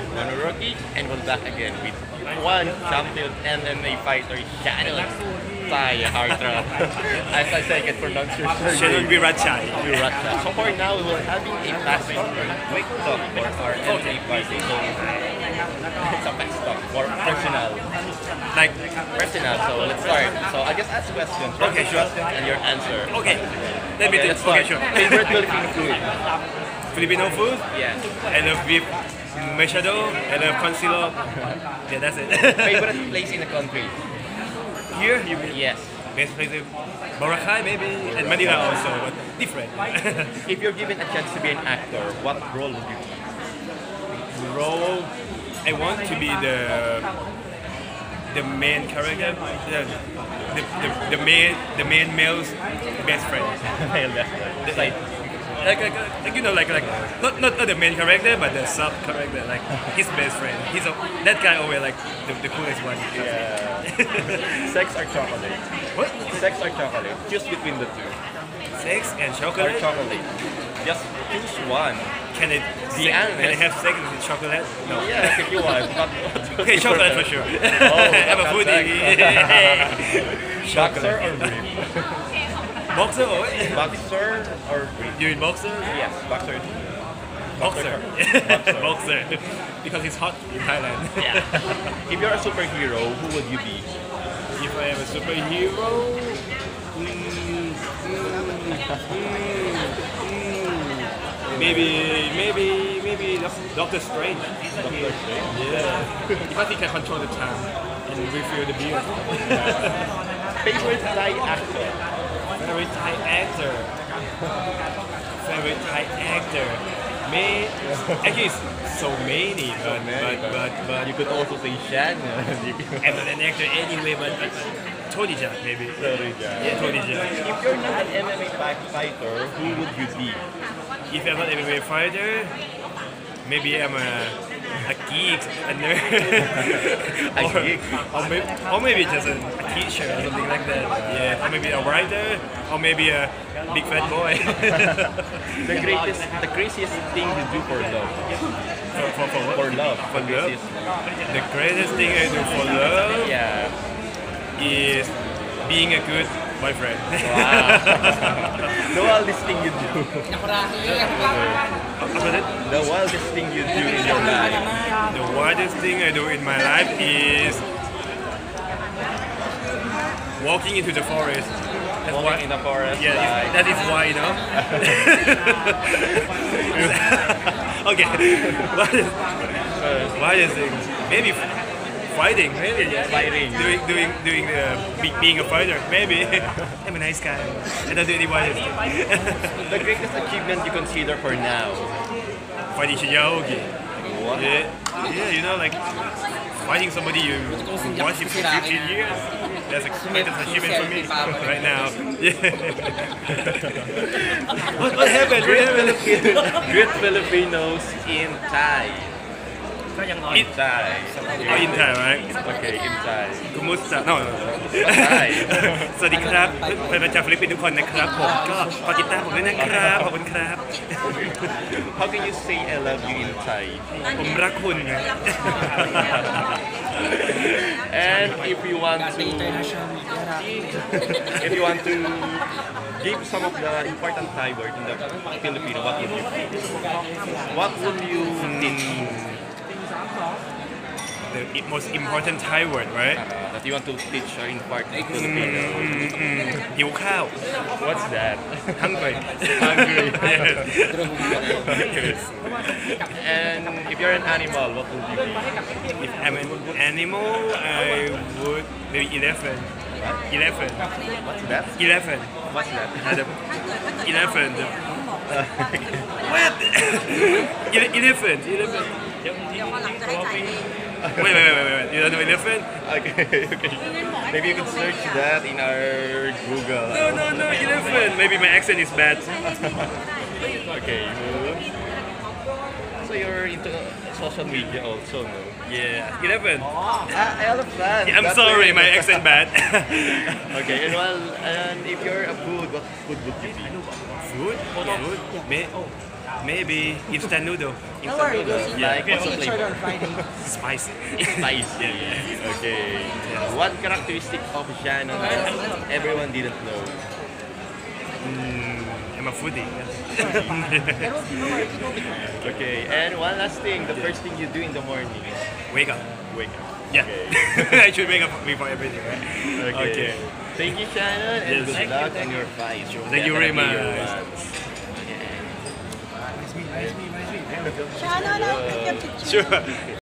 everyone, Monoroki, and we're back again with one champion MMA fighter, Shannon Thai heartthrob. As I say, I can pronounce your Shannon surname. Wiratchai. So for now, we will having a fast talk quick talk for our MMA fighting. So it's a fast talk for personal. Like, Personal, so let's start. So I just ask questions. Okay, sure. And your answer. okay. Let me Okay, think. let's Okay, sure. Favorite Filipino food? Filipino food. Yes. I love beef mechado. and love concealer. Yeah, that's it. Favorite place in the country? Here, you mean Yes. best place in Boracay maybe, and Manila also, but different. If you're given a chance to be an actor, what role would you be? Role. I want to be the the main character, the, the, the, the main the main male's best friend. Male best friend. The- like, like, like, like, you know, like, like not, not, not the main character, but the sub character, like his best friend. He's a, that guy always like the, the coolest one. Yeah. Sex or chocolate? What? Sex or chocolate? Choose between the two. Sex and chocolate. Or chocolate? chocolate. Just choose one. Can it? Be Can I honest. have sex with chocolate? No. Yes, if you want. But Okay, chocolate for sure. Oh, I'm a foodie. Boxer or brief? boxer or what? Boxer or? You mean boxer? Yes, boxer. Boxer. Boxer. boxer. Because it's hot in Thailand. Yeah. If you're a superhero, who would you be? If I am a superhero, mm, mm, mm, mm, maybe, maybe, maybe Doctor Strange. Doctor Strange. Yeah. because he can control the time and refill the beer. Favorite Thai actor? Favorite Thai actor. Favorite Thai actor. May actually it's so many, but but but but You could also say Shannon. You I'm not an actor anyway, but, but, but Tony Jaa maybe. Sorry, Jan. Yeah, Tony Jaa. If you're not an MMA fighter, who would you be? If I'm not an MMA fighter, maybe I'm a, a geek, a nerd. A or, geek? Or maybe, or maybe just a, a teacher or something like that. Yeah, or maybe a writer, or maybe a big fat boy. The greatest, the craziest thing you do for love. for, for, for what? For love. For the love? The greatest thing I do for love Yeah. is being a good boyfriend. Wow. the wildest thing you do. The wildest thing you do in your life. the wildest thing I do in my life is walking into the forest. That's why, in the forest. yeah, like, that is why, you know. okay, wildest, wildest thing, maybe fighting, maybe yeah. Fighting. doing, doing, doing the be, being a fighter, maybe. I'm a nice guy. I don't do any thing. the greatest achievement you consider for now. Fighting Shinya Aoki. What? Yeah, yeah, you know, like fighting somebody you watch him for 15 years. That's a greatest achievement for me right now. Yeah. what, what happened? What happened? Great Filipinos in Thai. In Thai. Oh, in Thai, right? Okay, in Thai. กุมุสตะ no no no ใช่ สวัสดีครับเพื่อนๆชาวฟิลิปปินส์ทุกคนนะครับ ผมก็ฝากติดตามผมด้วยนะครับขอบคุณครับ How can you say I love you in Thai? ผมรักคุณนะ And if you want to, if you want to give some of the important Thai word in the Filipino, what would you? What would you name the most important Thai word right? Uh, that you want to teach uh, in part mm, mm, hiu khao. What's that? Hungry. Hungry. Yes. and if you're an animal what would you be? If I'm an animal I would maybe elephant what? elephant what's that? Elephant what's that? Elephant what? Elephant elephant the- what? Ele- elephant. Elephant. Wait, wait, wait, wait, wait. You don't know elephant? Okay, okay. Maybe you could search that in our Google. No, no, no, elephant. Maybe my accent is bad. Okay. So you're into social media also, no? Yeah, elephant. Ah, I understand. Yeah, I'm That's sorry, my accent bad. Okay, and well, and if you're a food, what food would you be? Food? Food? May- Maybe instant noodle. Don't worry, we'll see. Like, We'll see each other on Friday. Spicy. Spicy. Okay. One characteristic of Shannon that everyone didn't know. Mm, I'm a foodie. Pero people are people be- Okay. And one last thing, the first thing you do in the morning. Wake up. Wake up. Yeah. Okay. I should wake up before everything, right? Okay. Okay. Thank you, Shannon, and Yes. good luck on your fight. Thank you very Definitely your much. ones. Shannon, I'll pick up the Sure.